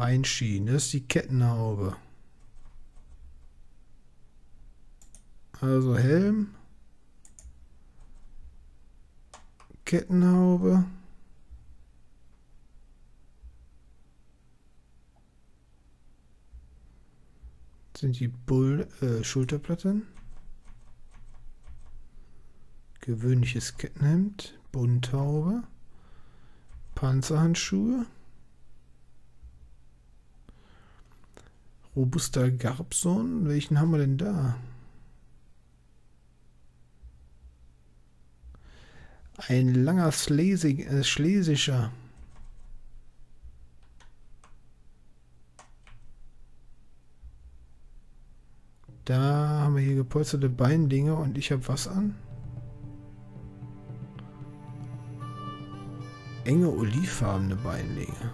Beinschienen, das ist die Kettenhaube. Also Helm. Kettenhaube. sind die Bull äh, Schulterplatten. Gewöhnliches Kettenhemd, Bunthaube, Panzerhandschuhe, robuster Garbson. Welchen haben wir denn da? Ein langer Schlesig, äh, Schlesischer. Da haben wir hier gepolsterte Beindinge und ich habe was an? Enge olivfarbene Beinlinge.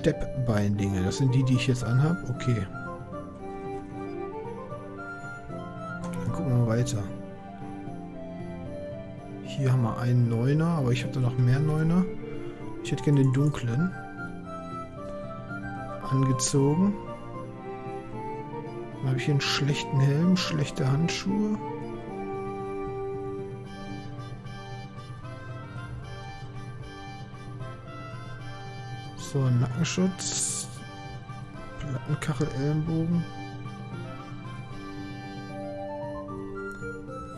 Steppbeinlinge, das sind die, die ich jetzt anhab. Okay. weiter. Hier haben wir einen Neuner, aber ich habe da noch mehr Neuner. Ich hätte gerne den dunklen. Angezogen. Dann habe ich hier einen schlechten Helm, schlechte Handschuhe. So, Nackenschutz. Plattenkachel, Ellenbogen.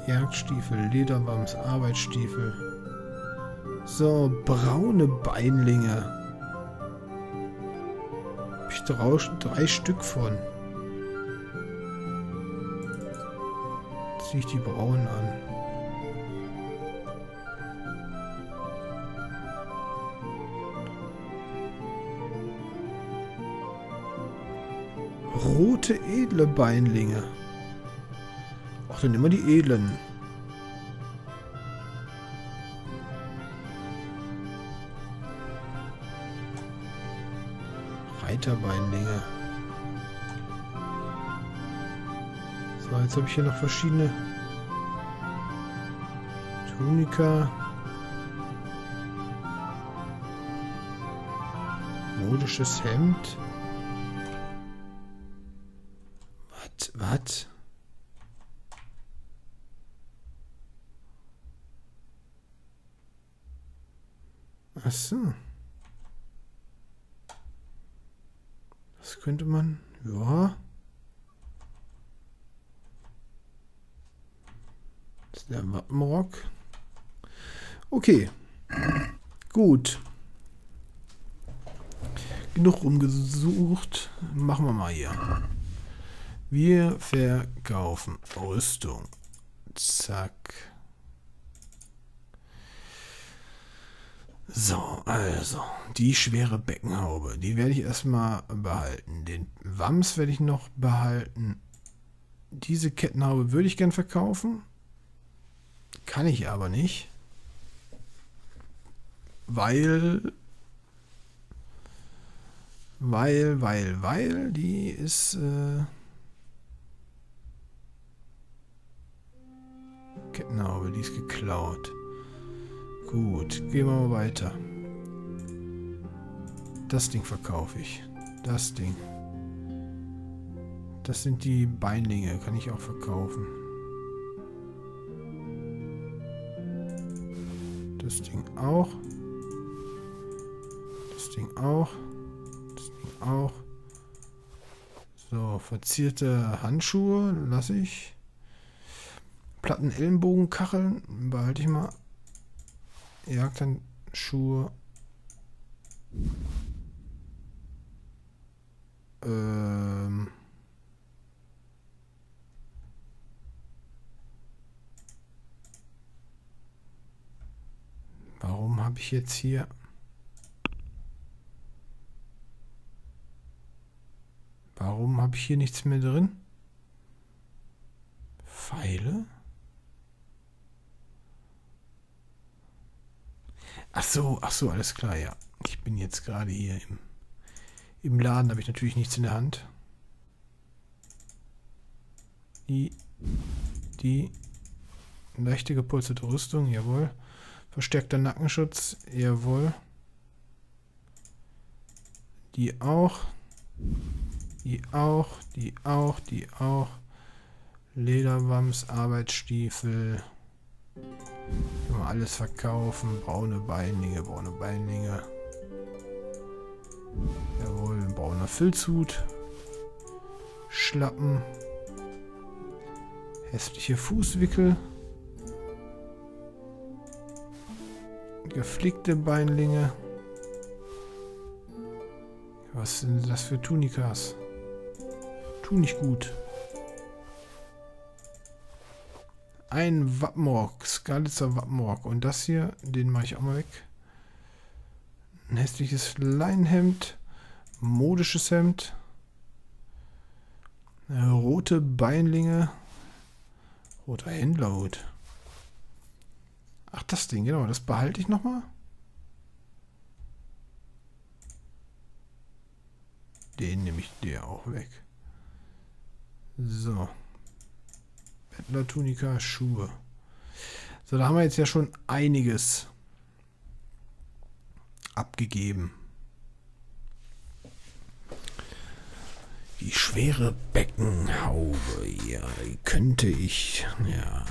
Jagdstiefel, Lederwams, Arbeitsstiefel. So, braune Beinlinge. Hab ich drei, drei Stück von. Zieh ich die braunen an. Rote edle Beinlinge dann immer die edlen. Reiterbeinlinge. So, jetzt habe ich hier noch verschiedene Tunika. Modisches Hemd. Was? Was? Ach so. Das könnte man, ja. Das ist der Wappenrock. Okay. Gut. Genug rumgesucht. Machen wir mal hier. Wir verkaufen Rüstung. Zack. So, also, die schwere Beckenhaube, die werde ich erstmal behalten. Den Wams werde ich noch behalten. Diese Kettenhaube würde ich gern verkaufen. Kann ich aber nicht. Weil, weil, weil, weil, die ist, äh, Kettenhaube, die ist geklaut. Gut, gehen wir mal weiter. Das Ding verkaufe ich. Das Ding. Das sind die Beinlinge, kann ich auch verkaufen. Das Ding auch. Das Ding auch. Auch. So, verzierte Handschuhe lasse ich. Platten Ellenbogenkacheln behalte ich mal. Jagdhandschuhe. Ähm. Warum habe ich jetzt hier... Warum habe ich hier nichts mehr drin? Pfeile? Ach so, ach so, alles klar, ja. Ich bin jetzt gerade hier im, im Laden, habe ich natürlich nichts in der Hand. Die, die leichte gepolsterte Rüstung, jawohl. Verstärkter Nackenschutz, jawohl. Die auch. Die auch, die auch, die auch. Lederwams, Arbeitsstiefel. Man alles verkaufen. Braune Beinlinge, braune Beinlinge. Jawohl, ein brauner Filzhut. Schlappen. Hässliche Fußwickel. Geflickte Beinlinge. Was sind das für Tunikas? Tu nicht gut. Ein Wappmorg, Skalitzer Wappmorg. Und das hier, den mache ich auch mal weg. Ein hässliches Leinenhemd. Modisches Hemd. Rote Beinlinge. Roter Händlerhut. Ach, das Ding, genau. Das behalte ich nochmal. Den nehme ich dir auch weg. So. Bettler-Tunika, Schuhe. So, da haben wir jetzt ja schon einiges abgegeben. Die schwere Beckenhaube, ja, die könnte ich, ja.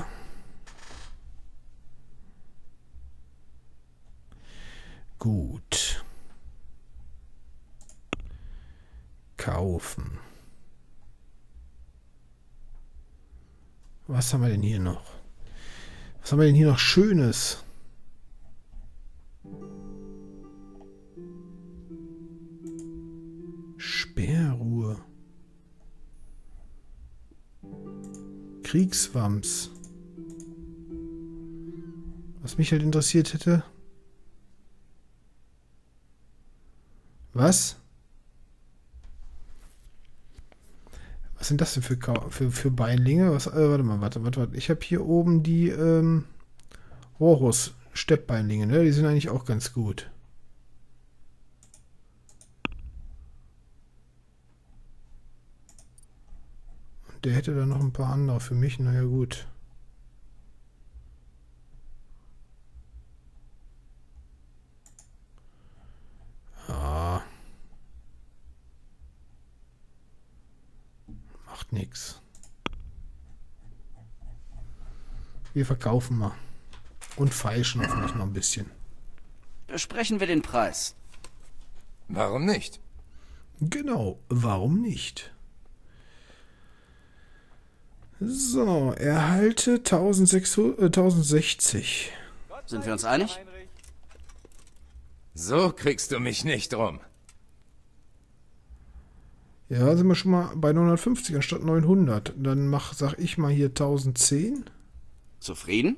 Gut. Kaufen. Was haben wir denn hier noch? Was haben wir denn hier noch Schönes? Sperrruhe. Kriegswams. Was mich halt interessiert hätte. Was? Sind das denn für, für, für Beinlinge? Was, äh, warte mal, warte, warte, warte. Ich habe hier oben die ähm, Horus Steppbeinlinge, ne? Die sind eigentlich auch ganz gut. Und der hätte da noch ein paar andere für mich. Naja, gut. Nichts. Wir verkaufen mal. Und feilschen hoffentlich noch ein bisschen. Besprechen wir den Preis. Warum nicht? Genau, warum nicht? So, erhalte 1600, äh, 1060. Sind wir uns einig? So kriegst du mich nicht rum. Ja, sind wir schon mal bei 950 anstatt 900. Dann mach, sag ich mal hier 1010. Zufrieden?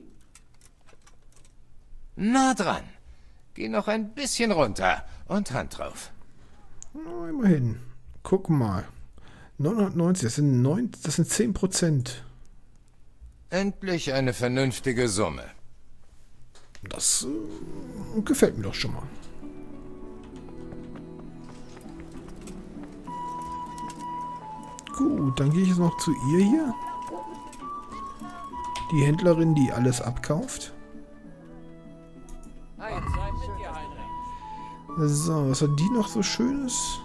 Na dran. Geh noch ein bisschen runter und Hand drauf. Na, immerhin. Guck mal. 990, das sind, 9, das sind 10 Prozent. Endlich eine vernünftige Summe. Das äh, gefällt mir doch schon mal. Gut, dann gehe ich jetzt noch zu ihr hier. Die Händlerin, die alles abkauft. So, was hat die noch so Schönes?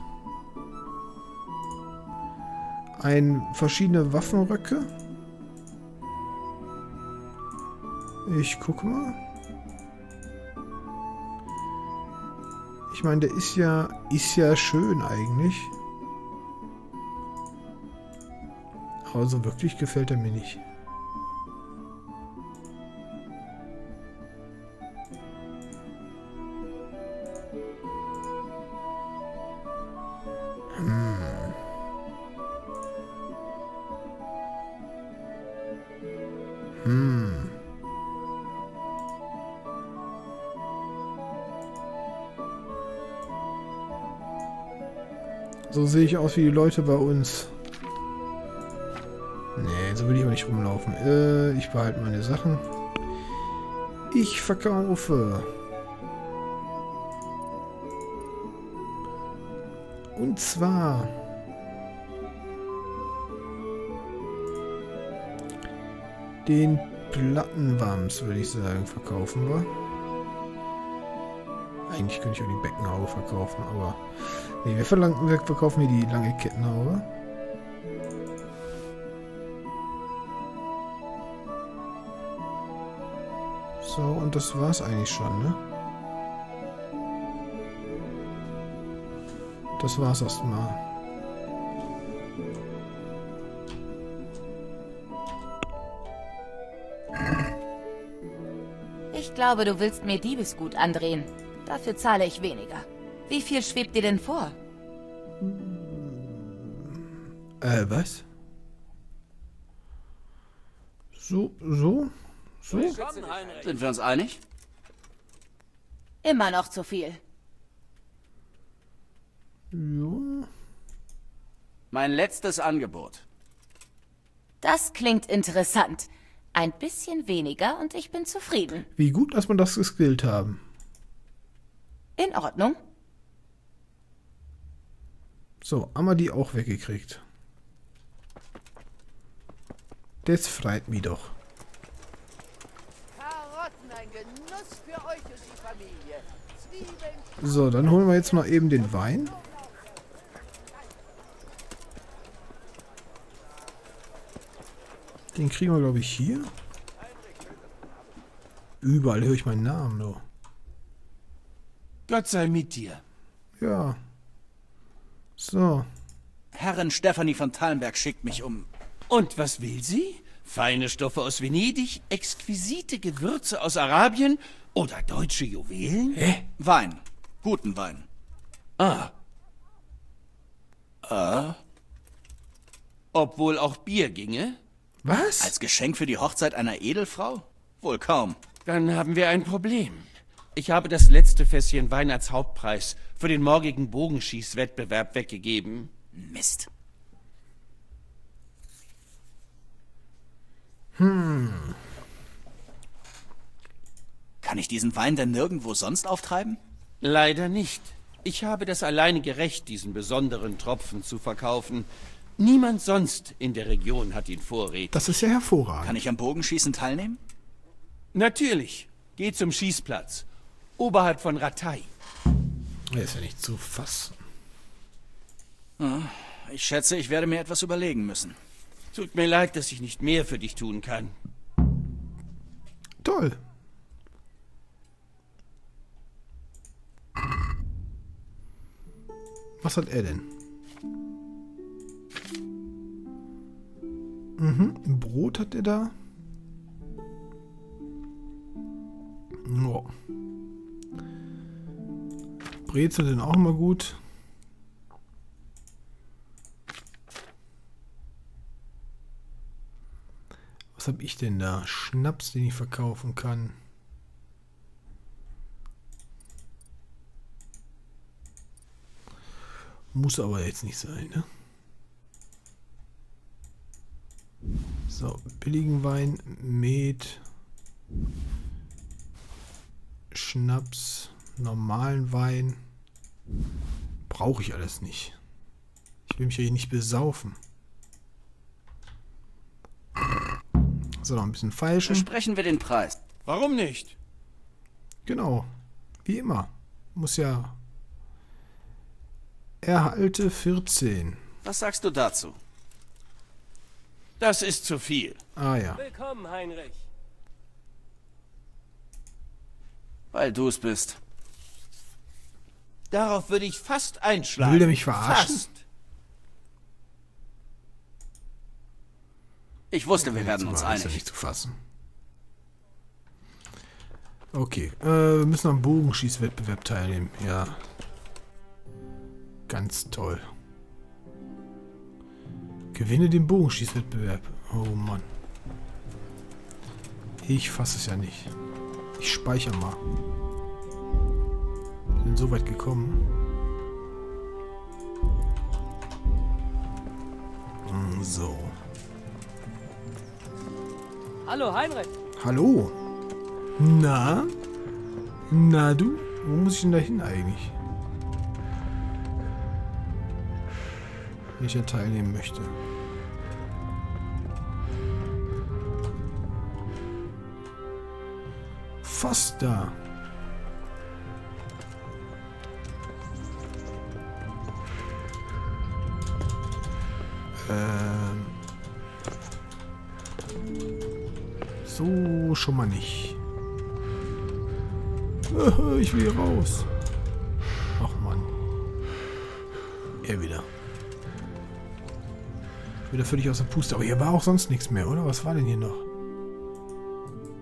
Ein verschiedene Waffenröcke. Ich gucke mal. Ich meine, der ist ja, ist ja schön eigentlich. Aber so wirklich gefällt er mir nicht. Hm. Hm. So sehe ich aus wie die Leute bei uns. Nee, so will ich aber nicht rumlaufen. Äh, ich behalte meine Sachen. Ich verkaufe. Und zwar... Den Plattenwams, würde ich sagen, verkaufen wir. Eigentlich könnte ich auch die Beckenhaube verkaufen, aber... Nee, wir, verlangen, wir verkaufen hier die lange Kettenhaube. So, und das war's eigentlich schon, ne? Das war's erstmal. Ich glaube, du willst mir Diebesgut andrehen. Dafür zahle ich weniger. Wie viel schwebt dir denn vor? Äh, was? So, so, so? Sind wir uns einig? Immer noch zu viel. Ja. Mein letztes Angebot. Das klingt interessant. Ein bisschen weniger und ich bin zufrieden. Wie gut, dass wir das geskillt haben. In Ordnung. So, haben wir die auch weggekriegt. Das freut mich doch. Karotten, ein Genuss für euch und die Familie. Zwiebeln, So, dann holen wir jetzt mal eben den Wein. Den kriegen wir, glaube ich, hier. Überall höre ich meinen Namen, du. Gott sei mit dir. Ja. So. Herrin Stefanie von Tallenberg schickt mich um. Und was will sie? Feine Stoffe aus Venedig, exquisite Gewürze aus Arabien oder deutsche Juwelen? Hä? Wein. Guten Wein. Ah. Ah. Obwohl auch Bier ginge? Was? Als Geschenk für die Hochzeit einer Edelfrau? Wohl kaum. Dann haben wir ein Problem. Ich habe das letzte Fässchen Wein als Hauptpreis für den morgigen Bogenschießwettbewerb weggegeben. Mist. Kann ich diesen Wein denn nirgendwo sonst auftreiben? Leider nicht. Ich habe das alleinige Recht, diesen besonderen Tropfen zu verkaufen. Niemand sonst in der Region hat ihn vorrätig. Das ist ja hervorragend. Kann ich am Bogenschießen teilnehmen? Natürlich. Geh zum Schießplatz. Oberhalb von Ratay. Er ist ja nicht zu fassen. Ich schätze, ich werde mir etwas überlegen müssen. Tut mir leid, dass ich nicht mehr für dich tun kann. Toll. Was hat er denn? Mhm, Brot hat er da. Ja. Brezel sind auch immer gut. Was habe ich denn da? Schnaps, den ich verkaufen kann. Muss aber jetzt nicht sein, ne? So, billigen Wein, Met, Schnaps, normalen Wein. Brauche ich alles nicht. Ich will mich ja hier nicht besaufen. So, noch ein bisschen feilschen. Besprechen wir den Preis. Warum nicht? Genau. Wie immer. Muss ja. Erhalte 14. Was sagst du dazu? Das ist zu viel. Ah ja. Willkommen, Heinrich. Weil du es bist. Darauf würde ich fast einschlagen. Will der mich verarschen? Fast. Ich wusste, wir werden uns mal, ist ja einig. nicht zu fassen. Okay. Äh, wir müssen am Bogenschießwettbewerb teilnehmen. Ja. Ganz toll. Gewinne den Bogenschießwettbewerb. Oh Mann. Ich fasse es ja nicht. Ich speichere mal. Bin so weit gekommen. Hm, So. Hallo, Heinrich. Hallo? Na? Na du? Wo muss ich denn da hin eigentlich? Ja teilnehmen möchte. fast da. Ähm. So schon mal nicht. Ich will hier raus. Ach Mann. Er wieder. Wieder völlig aus der Puste. Aber hier war auch sonst nichts mehr, oder? Was war denn hier noch?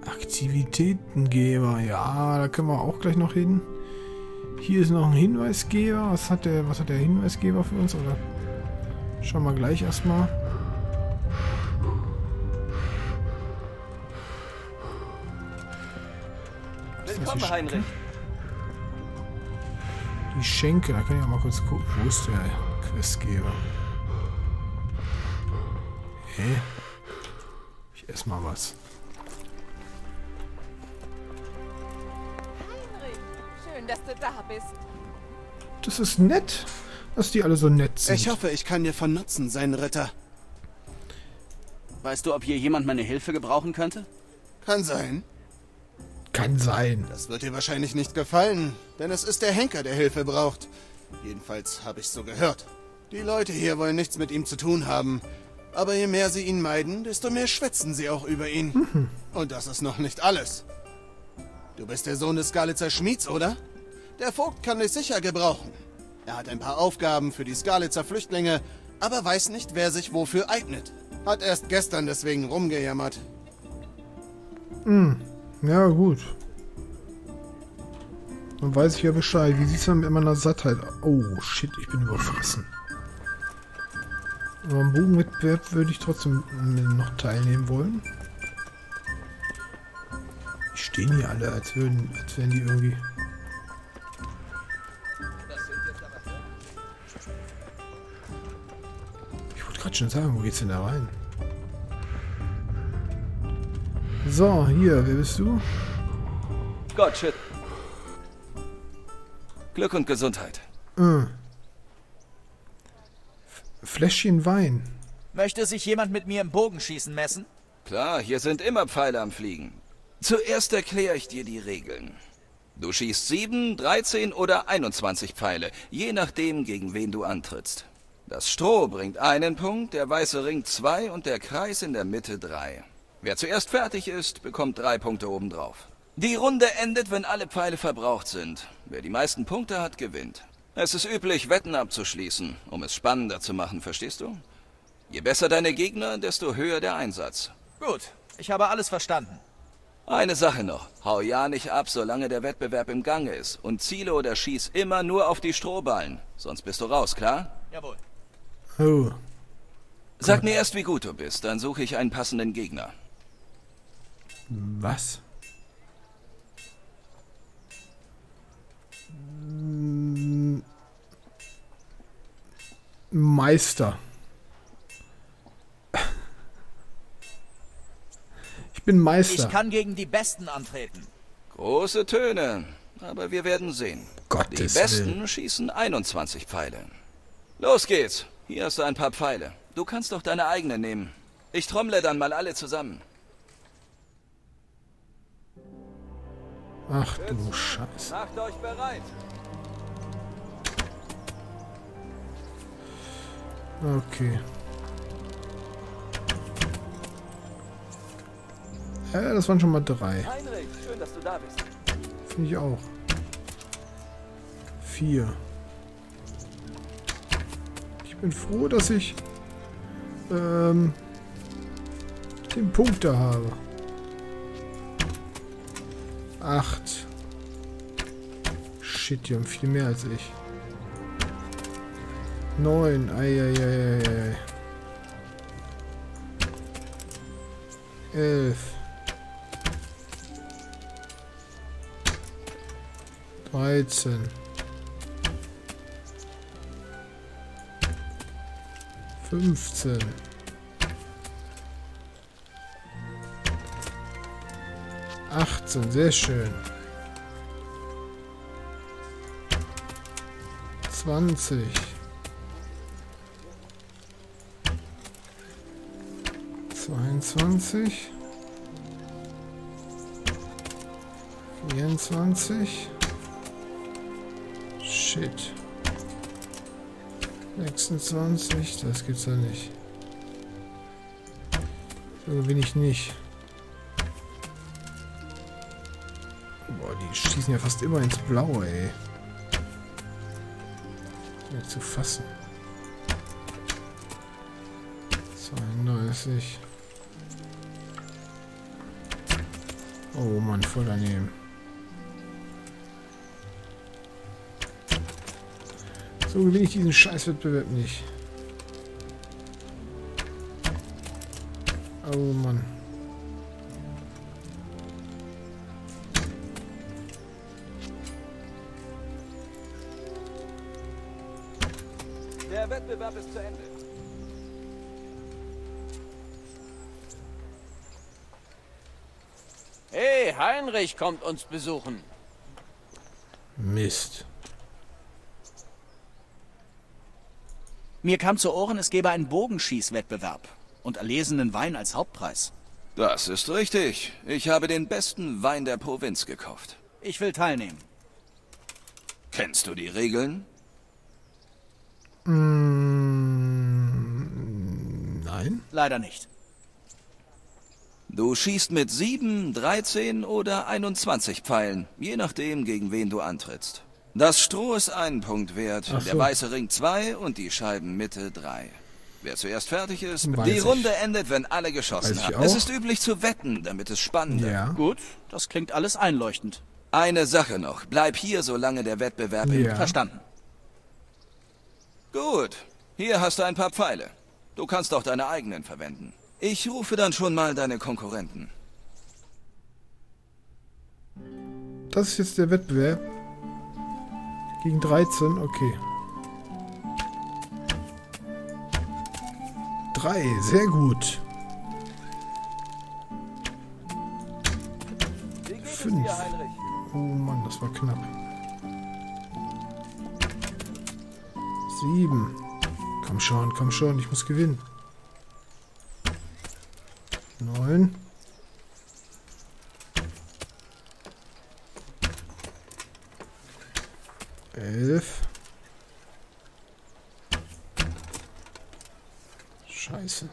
Aktivitätengeber. Ja, da können wir auch gleich noch hin. Hier ist noch ein Hinweisgeber. Was hat der, was hat der Hinweisgeber für uns? Oder schauen wir gleich erstmal. Willkommen, Heinrich. Die Schenke, da kann ich auch mal kurz gucken. Wo ist der Questgeber? Hä? Ich esse mal was. Heinrich, schön, dass du da bist. Das ist nett, dass die alle so nett sind. Ich hoffe, ich kann dir von Nutzen sein, Ritter. Weißt du, ob hier jemand meine Hilfe gebrauchen könnte? Kann sein. Kann sein. Das wird dir wahrscheinlich nicht gefallen, denn es ist der Henker, der Hilfe braucht. Jedenfalls habe ich so gehört. Die Leute hier wollen nichts mit ihm zu tun haben. Aber je mehr sie ihn meiden, desto mehr schwätzen sie auch über ihn. Und das ist noch nicht alles. Du bist der Sohn des Skalitzer Schmieds, oder? Der Vogt kann dich sicher gebrauchen. Er hat ein paar Aufgaben für die Skalitzer Flüchtlinge, aber weiß nicht, wer sich wofür eignet. Hat erst gestern deswegen rumgejammert. Ja, gut. Dann weiß ich ja Bescheid. Wie sieht es denn mit meiner Sattheit aus? Oh, shit, ich bin überfressen. Aber am Bogenwettbewerb würde ich trotzdem noch teilnehmen wollen. Die stehen hier alle, als würden, als wären die irgendwie. Ich wollte gerade schon sagen, wo geht's denn da rein? So, hier, wer bist du? Gott, shit. Glück und Gesundheit. Äh. Fläschchen Wein. Möchte sich jemand mit mir im Bogenschießen messen? Klar, hier sind immer Pfeile am Fliegen. Zuerst erkläre ich dir die Regeln. Du schießt 7, 13 oder 21 Pfeile, je nachdem, gegen wen du antrittst. Das Stroh bringt einen Punkt, der weiße Ring zwei und der Kreis in der Mitte drei. Wer zuerst fertig ist, bekommt drei Punkte obendrauf. Die Runde endet, wenn alle Pfeile verbraucht sind. Wer die meisten Punkte hat, gewinnt. Es ist üblich, Wetten abzuschließen, um es spannender zu machen, verstehst du? Je besser deine Gegner, desto höher der Einsatz. Gut, ich habe alles verstanden. Eine Sache noch. Hau ja nicht ab, solange der Wettbewerb im Gange ist. Und ziele oder schieß immer nur auf die Strohballen. Sonst bist du raus, klar? Jawohl. Oh. Sag mir erst, wie gut du bist, dann suche ich einen passenden Gegner. Was? Meister. Ich bin Meister. Ich kann gegen die Besten antreten. Große Töne, aber wir werden sehen. Gottes die Besten Willen. schießen 21 Pfeile. Los geht's. Hier hast du ein paar Pfeile. Du kannst doch deine eigene nehmen. Ich trommle dann mal alle zusammen. Ach du Scheiße. Macht euch bereit. Okay. Ja, das waren schon mal drei. Heinrich, schön, dass du da bist. Finde ich auch. Vier. Ich bin froh, dass ich ähm, den Punkt da habe. Acht. Shit, die haben viel mehr als ich. Neun. Eieieiei. Elf. Dreizehn. Fünfzehn. Achtzehn, sehr schön. Zwanzig. Zweiundzwanzig. 24. Shit. 26, das gibt's ja nicht. So bin ich nicht. Boah, die schießen ja fast immer ins Blaue, ey. Nicht zu fassen. 32. Oh Mann, voll daneben. So gewinne ich diesen Scheißwettbewerb nicht. Oh Mann. Der Wettbewerb ist zu Ende. Heinrich kommt uns besuchen. Mist. Mir kam zu Ohren, es gebe einen Bogenschießwettbewerb und erlesenen Wein als Hauptpreis. Das ist richtig. Ich habe den besten Wein der Provinz gekauft. Ich will teilnehmen. Kennst du die Regeln? Mm, nein. Leider nicht. Du schießt mit 7, 13 oder 21 Pfeilen, je nachdem, gegen wen du antrittst. Das Stroh ist einen Punkt wert, so. der weiße Ring zwei und die Scheibenmitte drei. Wer zuerst fertig ist, Weiß die ich. Runde endet, wenn alle geschossen haben. Es ist üblich zu wetten, damit es spannender Ja. Gut, das klingt alles einleuchtend. Eine Sache noch. Bleib hier, solange der Wettbewerb Ja. Verstanden. Gut. Hier hast du ein paar Pfeile. Du kannst auch deine eigenen verwenden. Ich rufe dann schon mal deine Konkurrenten. Das ist jetzt der Wettbewerb. Gegen 13, okay. 3, sehr gut. Wie geht es Fünf. dir, Heinrich? Oh Mann, das war knapp. 7. Komm schon, komm schon, ich muss gewinnen. 9. Elf. Scheiße.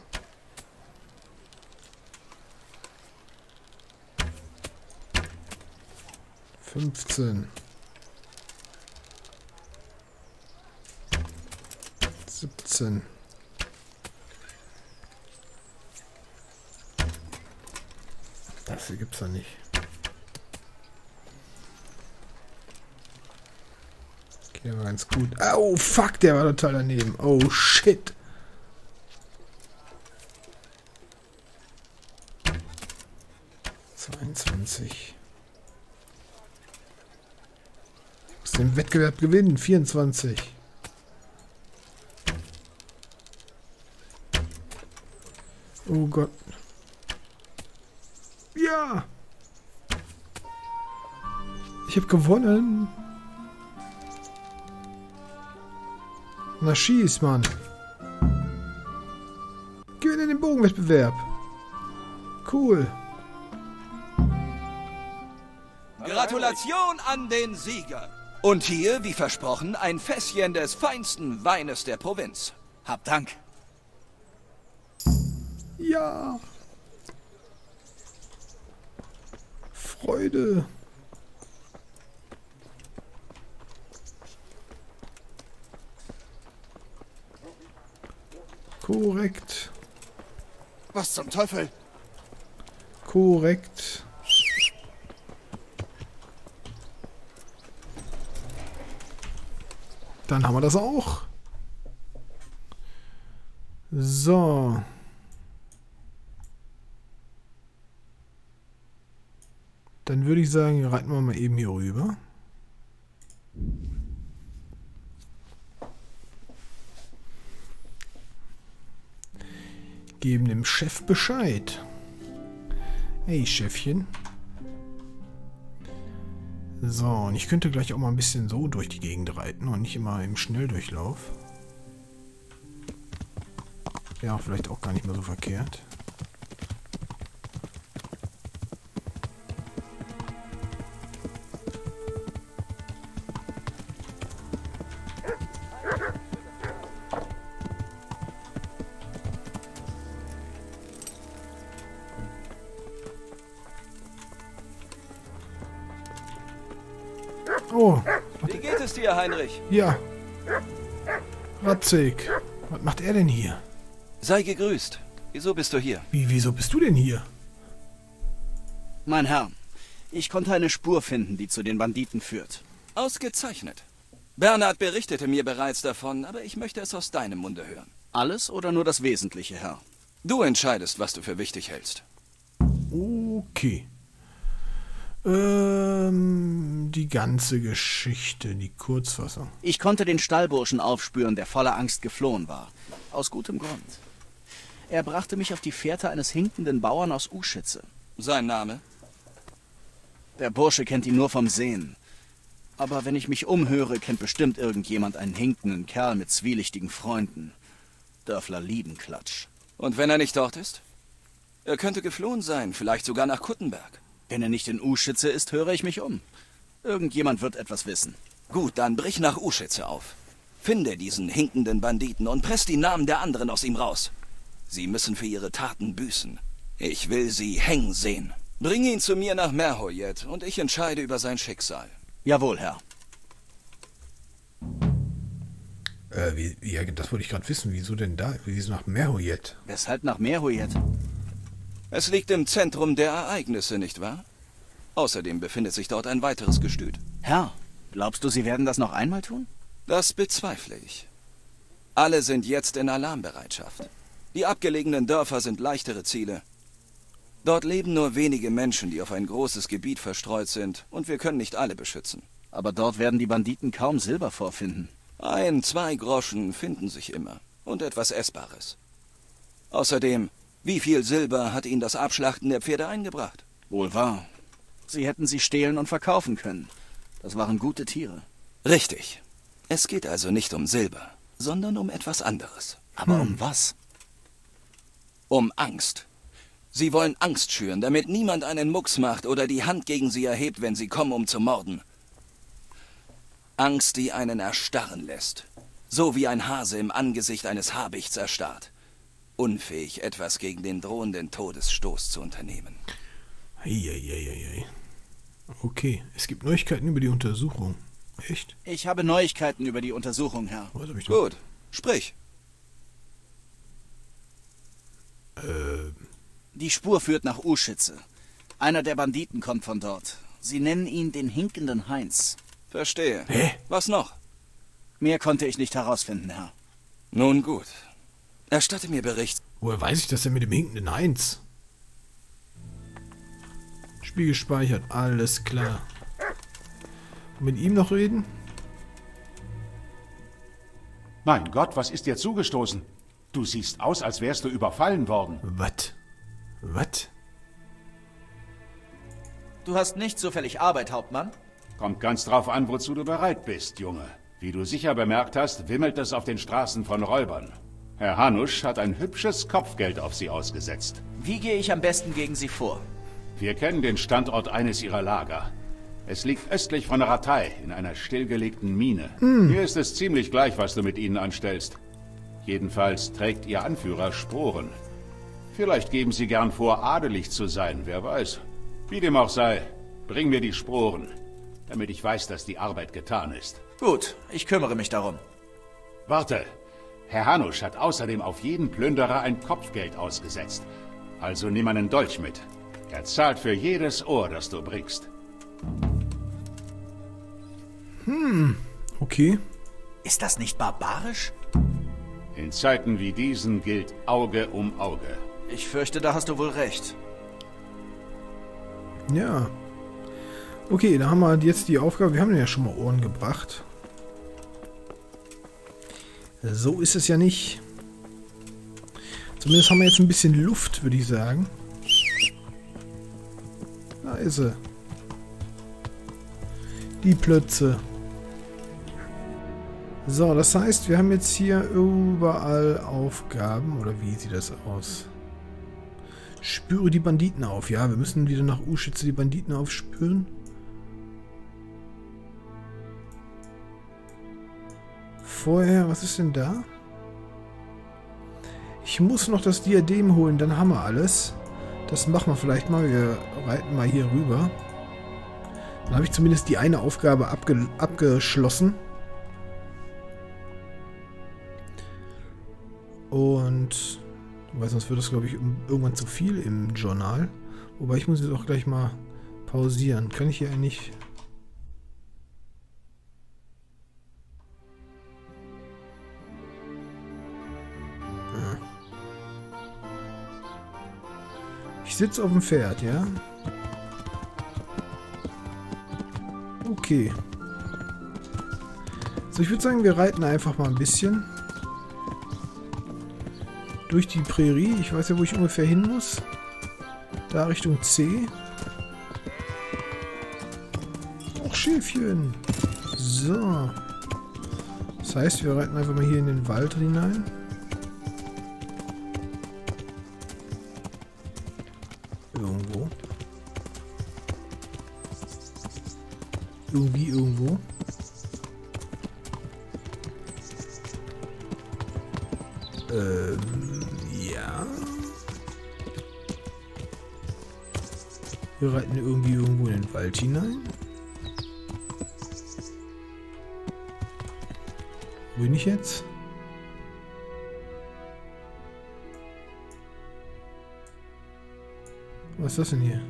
Fünfzehn. Siebzehn. Das gibt's ja nicht. Okay, der war ganz gut. Oh, fuck, der war total daneben. Oh, shit. Zweiundzwanzig. Muss den Wettbewerb gewinnen. 24. Oh Gott. Ich habe gewonnen. Na schieß, Mann. Gewinne den Bogenwettbewerb. Cool. Gratulation an den Sieger. Und hier, wie versprochen, ein Fässchen des feinsten Weines der Provinz. Hab Dank. Ja. Freude. Korrekt. Was zum Teufel? Korrekt. Dann haben wir das auch. So. Dann würde ich sagen, reiten wir mal eben hier rüber. Geben dem Chef Bescheid. Hey, Chefchen. So, und ich könnte gleich auch mal ein bisschen so durch die Gegend reiten und nicht immer im Schnelldurchlauf. Ja, vielleicht auch gar nicht mehr so verkehrt. Es dir, Heinrich? ja. Ratzig. Was macht er denn hier? Sei gegrüßt. Wieso bist du hier? Wie, wieso bist du denn hier? Mein Herr, ich konnte eine Spur finden, die zu den Banditen führt. Ausgezeichnet. Bernhard berichtete mir bereits davon, aber ich möchte es aus deinem Munde hören. Alles oder nur das Wesentliche, Herr? Du entscheidest, was du für wichtig hältst. Okay. Ähm, die ganze Geschichte, die Kurzfassung. Ich konnte den Stallburschen aufspüren, der voller Angst geflohen war. Aus gutem Grund. Er brachte mich auf die Fährte eines hinkenden Bauern aus Uschitze. Sein Name? Der Bursche kennt ihn nur vom Sehen. Aber wenn ich mich umhöre, kennt bestimmt irgendjemand einen hinkenden Kerl mit zwielichtigen Freunden. Dörfler Liebenklatsch. Und wenn er nicht dort ist? Er könnte geflohen sein, vielleicht sogar nach Kuttenberg. Wenn er nicht in Uschitze ist, höre ich mich um. Irgendjemand wird etwas wissen. Gut, dann brich nach Uschitze auf. Finde diesen hinkenden Banditen und press die Namen der anderen aus ihm raus. Sie müssen für ihre Taten büßen. Ich will sie hängen sehen. Bring ihn zu mir nach Merhoyet und ich entscheide über sein Schicksal. Jawohl, Herr. Äh, wie, wie, ja, das wollte ich gerade wissen. Wieso denn da? Wieso nach Merhoyet? Weshalb nach Merhoyet? Es liegt im Zentrum der Ereignisse, nicht wahr? Außerdem befindet sich dort ein weiteres Gestüt. Herr, glaubst du, Sie werden das noch einmal tun? Das bezweifle ich. Alle sind jetzt in Alarmbereitschaft. Die abgelegenen Dörfer sind leichtere Ziele. Dort leben nur wenige Menschen, die auf ein großes Gebiet verstreut sind, und wir können nicht alle beschützen. Aber dort werden die Banditen kaum Silber vorfinden. Ein, zwei Groschen finden sich immer. Und etwas Essbares. Außerdem, wie viel Silber hat Ihnen das Abschlachten der Pferde eingebracht? Wohl wahr. Sie hätten sie stehlen und verkaufen können. Das waren gute Tiere. Richtig. Es geht also nicht um Silber, sondern um etwas anderes. Aber um was? Um Angst. Sie wollen Angst schüren, damit niemand einen Mucks macht oder die Hand gegen sie erhebt, wenn sie kommen, um zu morden. Angst, die einen erstarren lässt. So wie ein Hase im Angesicht eines Habichts erstarrt. Unfähig, etwas gegen den drohenden Todesstoß zu unternehmen. Eieieiei. Okay, es gibt Neuigkeiten über die Untersuchung. Echt? Ich habe Neuigkeiten über die Untersuchung, Herr. Was hab ich da? Gut, sprich. Äh, Die Spur führt nach Uschitze. Einer der Banditen kommt von dort. Sie nennen ihn den hinkenden Heinz. Verstehe. Hä? Was noch? Mehr konnte ich nicht herausfinden, Herr. Nun gut. Erstatte mir Bericht. woher weiß ich das denn mit dem hinkenden Heinz? Spiel gespeichert, alles klar. Und mit ihm noch reden? Mein Gott, was ist dir zugestoßen? Du siehst aus, als wärst du überfallen worden. Was? Was? Du hast nicht zufällig Arbeit, Hauptmann? Kommt ganz drauf an, wozu du bereit bist, Junge. Wie du sicher bemerkt hast, wimmelt es auf den Straßen von Räubern. Herr Hanusch hat ein hübsches Kopfgeld auf sie ausgesetzt. Wie gehe ich am besten gegen sie vor? Wir kennen den Standort eines ihrer Lager. Es liegt östlich von Ratay in einer stillgelegten Mine. Mir ist es ziemlich gleich, was du mit ihnen anstellst. Jedenfalls trägt ihr Anführer Sporen. Vielleicht geben sie gern vor, adelig zu sein, wer weiß. Wie dem auch sei, bring mir die Sporen, damit ich weiß, dass die Arbeit getan ist. Gut, ich kümmere mich darum. Warte, Herr Hanusch hat außerdem auf jeden Plünderer ein Kopfgeld ausgesetzt. Also nimm einen Dolch mit. Er zahlt für jedes Ohr, das du bringst. Okay. Ist das nicht barbarisch? In Zeiten wie diesen gilt Auge um Auge. Ich fürchte, da hast du wohl recht. Ja. Okay, da haben wir jetzt die Aufgabe. Wir haben ja schon mal Ohren gebracht. So ist es ja nicht. Zumindest haben wir jetzt ein bisschen Luft, würde ich sagen. Da ist sie. Die Plötze. So, das heißt, wir haben jetzt hier überall Aufgaben. Oder wie sieht das aus? Spüre die Banditen auf. Ja, wir müssen wieder nach Uschitze die Banditen aufspüren. Vorher, was ist denn da? Ich muss noch das Diadem holen, dann haben wir alles. Das machen wir vielleicht mal. Wir reiten mal hier rüber. Dann habe ich zumindest die eine Aufgabe abge abgeschlossen. Und weil sonst wird das, glaube ich, irgendwann zu viel im Journal. Wobei ich muss jetzt auch gleich mal pausieren. Kann ich hier eigentlich... Ich sitze auf dem Pferd, ja? Okay. So, ich würde sagen, wir reiten einfach mal ein bisschen durch die Prärie. Ich weiß ja, wo ich ungefähr hin muss. Da Richtung C. Och, Schäfchen. So. Das heißt, wir reiten einfach mal hier in den Wald hinein. Irgendwie irgendwo. Ähm, ja. Wir reiten irgendwie irgendwo in den Wald hinein. Wo bin ich jetzt? Was ist das denn hier?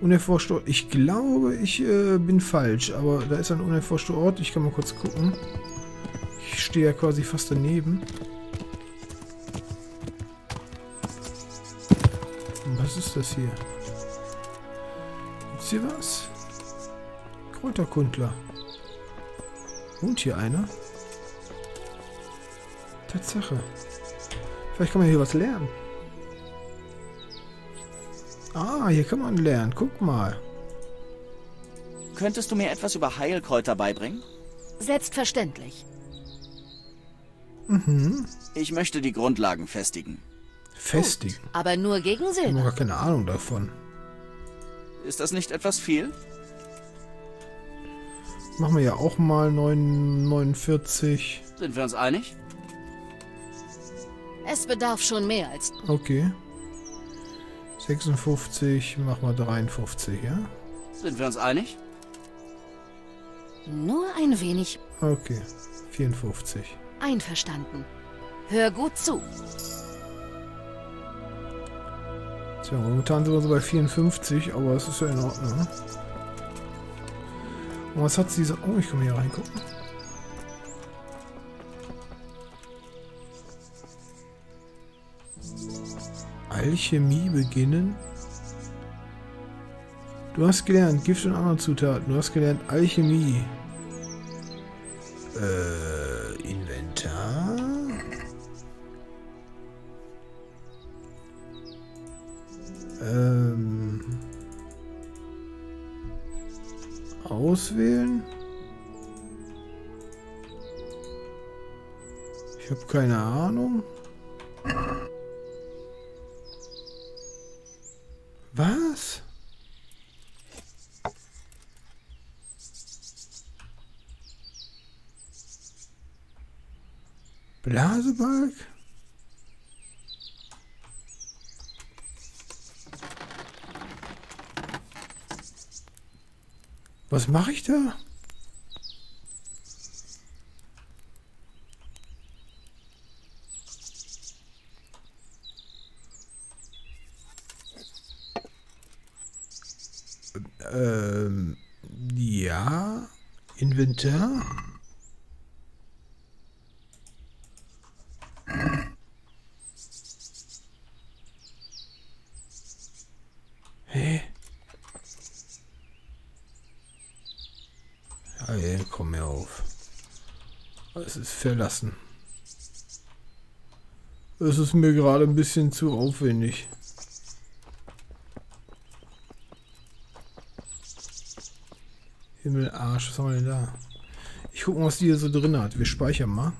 Unerforschter Ort. Ich glaube, ich äh, bin falsch, aber da ist ein unerforschter Ort. Ich kann mal kurz gucken. Ich stehe ja quasi fast daneben. Was ist das hier? Gibt's hier was? Kräuterkundler. Wohnt hier einer? Tatsache. Vielleicht kann man hier was lernen. Ah, hier kann man lernen. Guck mal. Könntest du mir etwas über Heilkräuter beibringen? Selbstverständlich. Mhm. Ich möchte die Grundlagen festigen. Festigen. Aber nur gegen Ich habe Silber. gar keine Ahnung davon. Ist das nicht etwas viel? Machen wir ja auch mal 9, 49. Sind wir uns einig? Es bedarf schon mehr als... Okay. 56, machen wir 53, ja? Sind wir uns einig? Nur ein wenig Okay. 54. einverstanden. Hör gut zu. Tja, momentan sind wir so bei 54, aber es ist ja in Ordnung. ne? Und was hat sie so... Oh, ich kann mal hier reingucken. Alchemie beginnen. Du hast gelernt, Gift und andere Zutaten. Du hast gelernt Alchemie. Äh, Inventar. Ähm. Auswählen. Ich habe keine Ahnung. Blasebalg? Was mache ich da? Ähm, ja. Inventar. Hä? Ja, ey, komm mir auf. Verlassen. Es ist mir gerade ein bisschen zu aufwendig. Himmel, Arsch, was haben wir denn da? Ich gucke mal, was die hier so drin hat. Wir speichern mal.